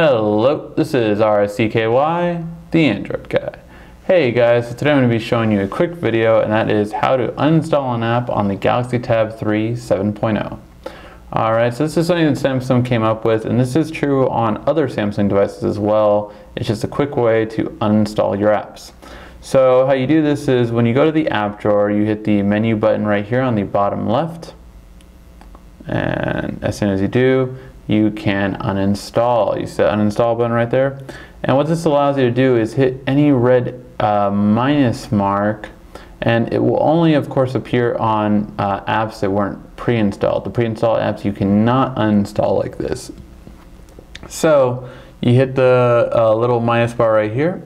Hello, this is Ricky, the Android guy. Hey guys, so today I'm going to be showing you a quick video and that is how to uninstall an app on the Galaxy Tab 3 7.0. Alright, so this is something that Samsung came up with and this is true on other Samsung devices as well. It's just a quick way to uninstall your apps. So how you do this is when you go to the app drawer, you hit the menu button right here on the bottom left. And as soon as you do, you can uninstall. You see the uninstall button right there. And what this allows you to do is hit any red uh, minus mark and it will only of course appear on uh, apps that weren't pre-installed. The pre-installed apps you cannot uninstall like this. So you hit the uh, little minus bar right here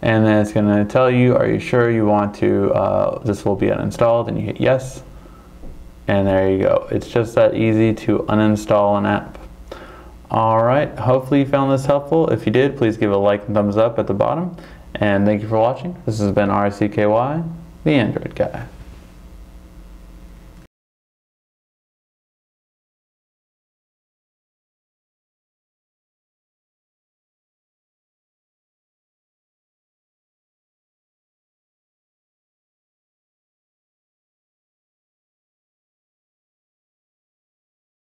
and then it's going to tell you are you sure you want to uh, this will be uninstalled and you hit yes and there you go. It's just that easy to uninstall an app. Alright, hopefully you found this helpful. If you did, please give a like and thumbs up at the bottom. And thank you for watching. This has been Ricky, the Android Guy.